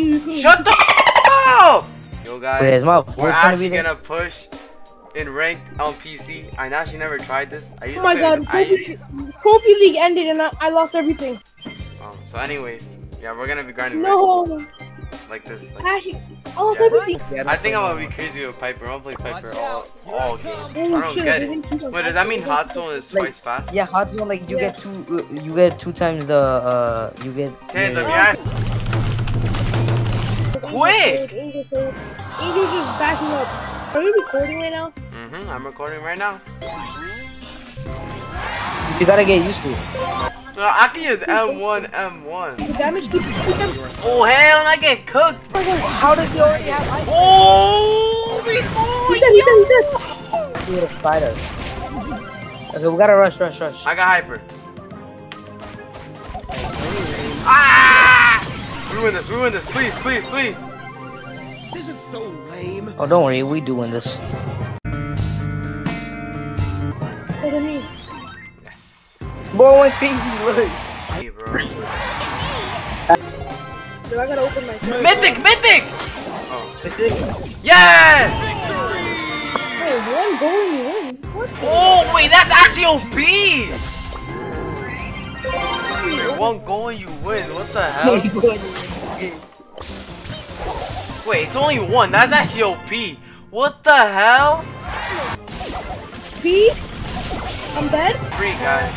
you. Shut the up! Yo guys, Wait, is my we're voice gonna actually gonna push in ranked on PC. I actually never tried this. I used Oh my to god, I, Trophy, Trophy League ended and I, I lost everything. um, so anyways, yeah, we're gonna be grinding No, ranked like this. Like, Actually, I lost everything. I think I'm gonna be crazy with Piper. I'm gonna play Piper all, all game. I don't shit, get it. didn't keep on Wait, does that mean hot zone is Like, twice fast? Yeah, hot zone like you Yeah. get two. Uh, you get two times the. Uh, you get. Taser, yeah, yeah. Quick! Angel's hold. Angel's just backing up. Are you recording right now? Mm-hmm. I'm recording right now. You gotta get used to it. No, I can use M1, M1. The damage keeps keep them. Oh hell, I get cooked. How does he already have ice? Oh, he's He's dead, he's dead, he's dead. Little spider. Okay, we gotta rush, rush, rush. I got hyper. We win this, we win this, please, please, please. This is so lame. Oh, don't worry, we doing this. Look at me. Yes. Boy went crazy, look. Hey, bro. Dude, I gotta open my. Mythic, mythic! Oh. Mythic. Yes! Wait, one goal and you win. What? Oh, wait, that's actually OP! One goal and you win, what the hell? Wait, it's only one, that's actually OP. What the hell? B? I'm dead? Free, guys.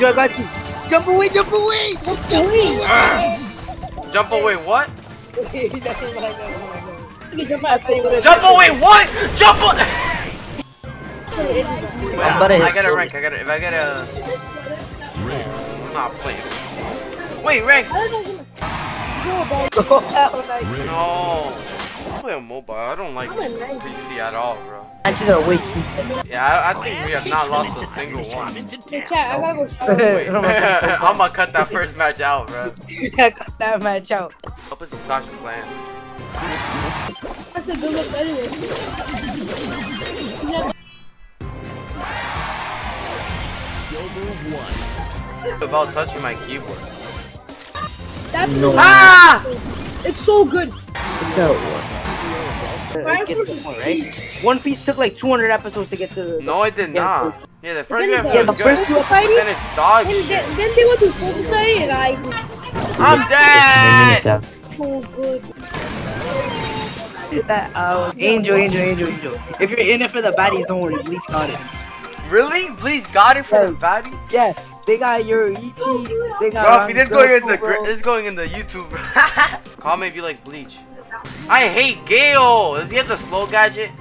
Yo, I got you. Jump away, jump away! Wait. Jump away, what? You can jump out. Jump away, what? Jump away! I'm about to I gotta rank, I gotta, if I gotta... I'm not playing. Wait, rank! Oh, hell, nice. No. I play on mobile, I don't like I'm a nice- PC at all, bro. Actually, are way too. Yeah, I, I think we have not lost a single one. Hey, chat, I gotta go I'm gonna cut that first match out, bro. yeah, cut that match out. I'll put some Clash of Clans. That's a good look anyway. Silver one. About touching my keyboard. That's No. Ah! It's so good. Let's go. Fire Get the point, right? One Piece took like 200 episodes to get to. The, No, it did Yeah, not. Yeah, the first Then game the- was Yeah, the good. first two But fighting, then it's dog and then, then they went to Soul Society and I. I'm dead! So good. That, uh, Angel, Angel, Angel, Angel. If you're in it for the baddies, don't worry. Bleach got it. Really? Please got it for the Yeah. baddie? Yeah, they got your ET. They got. Ruffy, this going in the bro. gr- this going in the YouTube. Comment if you like Bleach. I hate Gale. Does he have the slow gadget?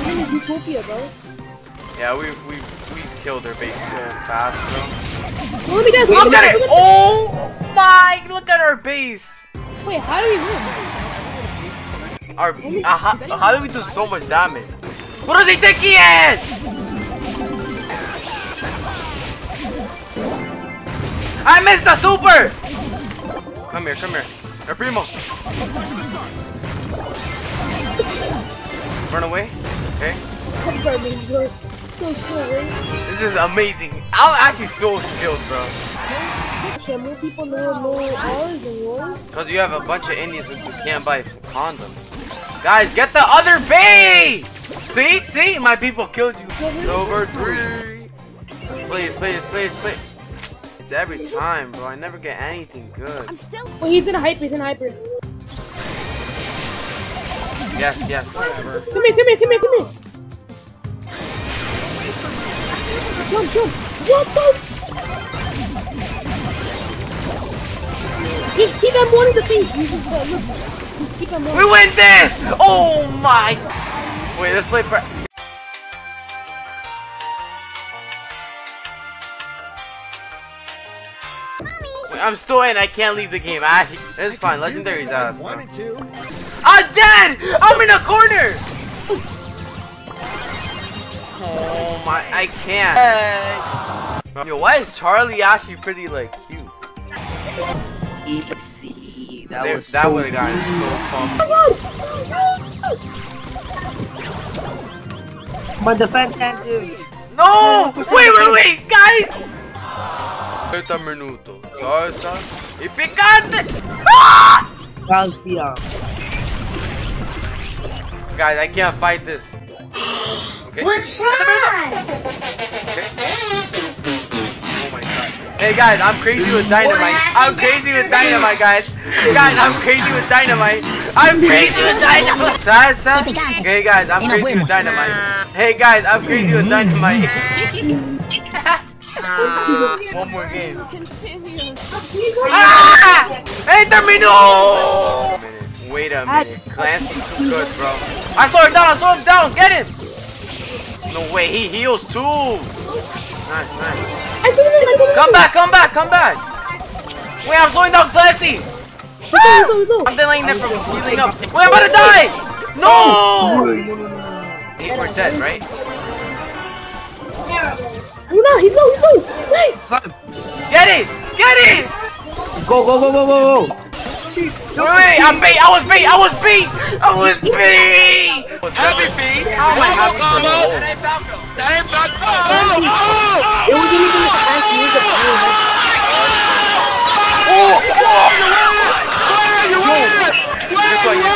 I'm in Utopia, bro. Yeah, we we we killed their base so fast, bro. Well, let me. Look at it! Oh my! Look at our base. Wait, how do we win? Our uh, how, how do we do so much damage? What does he think he is? I missed the super! Come here, come here. El primo. Run away. Okay. So. This is amazing. I'm actually so skilled, bro. Cause you have a bunch of Indians who can't buy condoms. Guys, get the other base! See? See? My people killed you. Over three. Please, please, please, please. It's every time, bro. I never get anything good. Wait, he's in a hyper. He's in a hyper. Yes, yes. Come here, come here, come here, come here. Jump, jump. What the? Just keep them one in the face. Just, uh, look. Just keep them one. We win this! Oh my! Wait, let's play. I'm still in. I can't leave the game. Actually, it's fine. Legendary's out. bro. One and two. I'm dead! I'm in a corner! Oh my, I can't. Yo, why is Charlie actually pretty like cute? Easy. That There- was that so would have gotten so fun. But the Fantastic. No! Wait, wait, wait, guys! 30 minutos. Salsa y picante. How's the um? Guys, I can't fight this. Okay. Let's try! Oh my god. Hey guys, I'm crazy with dynamite. I'm crazy with dynamite, guys. Guys, I'm crazy with dynamite. I'm crazy with dynamite. Salsa. Hey guys, I'm crazy with dynamite. Hey guys, I'm crazy with dynamite. One more game. Ah! Hey, terminó! Wait a minute. Clancy's too good, bro. I slow him down. I slow him down. Get him. No way. He heals too. Nice, nice. I think I think Come back, come back, come back! Wait, I'm slowing down Clancy! Go, go, go. I'm delaying them from healing up. Wait, I'm about to die! No! Hey, we're dead, right? no, he's low, he's low. Nice. Get it, get it. Go, go, go, go, go, go. Wait, wait, I beat, I was beat, I was beat, I was beat. Heavy beat. Oh my god. That ain't Falco. That ain't Falco. Oh, oh, oh, oh,